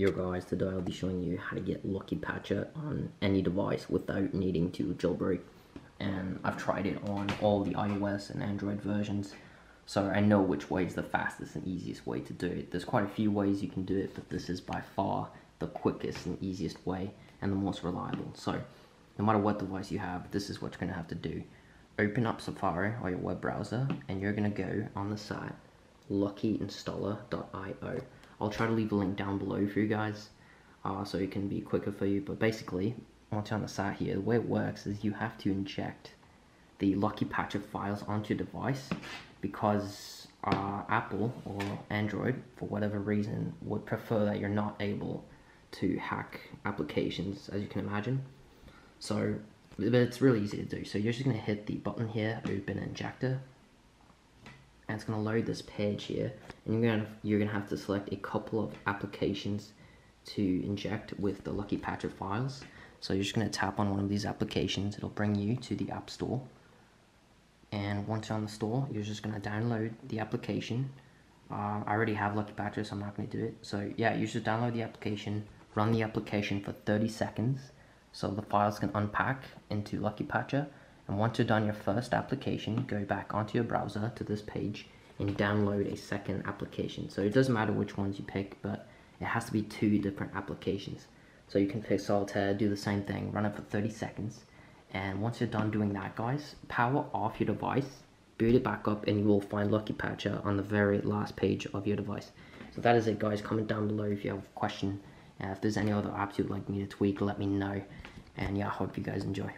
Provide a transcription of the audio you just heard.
Here guys, today I'll be showing you how to get Lucky Patcher on any device without needing to jailbreak. And I've tried it on all the iOS and Android versions, so I know which way is the fastest and easiest way to do it. There's quite a few ways you can do it, but this is by far the quickest and easiest way and the most reliable. So no matter what device you have, this is what you're gonna have to do. Open up Safari or your web browser and you're gonna go on the site luckyinstaller.io I'll try to leave a link down below for you guys uh, so it can be quicker for you. But basically, once you're on the site here, the way it works is you have to inject the Lucky Patcher files onto your device because uh, Apple or Android, for whatever reason, would prefer that you're not able to hack applications, as you can imagine. So, but it's really easy to do. So you're just going to hit the button here, Open Injector, and it's going to load this page here and you're going to you're going to have to select a couple of applications to inject with the Lucky Patcher files. So you're just going to tap on one of these applications. It'll bring you to the App Store. And once you're on the store you're just going to download the application. Uh, I already have Lucky Patcher so I'm not going to do it. So yeah you should download the application run the application for 30 seconds so the files can unpack into Lucky Patcher and once you're done your first application, go back onto your browser to this page and download a second application. So it doesn't matter which ones you pick, but it has to be two different applications. So you can pick Solitaire, do the same thing, run it for 30 seconds. And once you're done doing that, guys, power off your device, boot it back up, and you will find Lucky Patcher on the very last page of your device. So that is it, guys. Comment down below if you have a question. Uh, if there's any other apps you'd like me to tweak, let me know. And yeah, I hope you guys enjoy.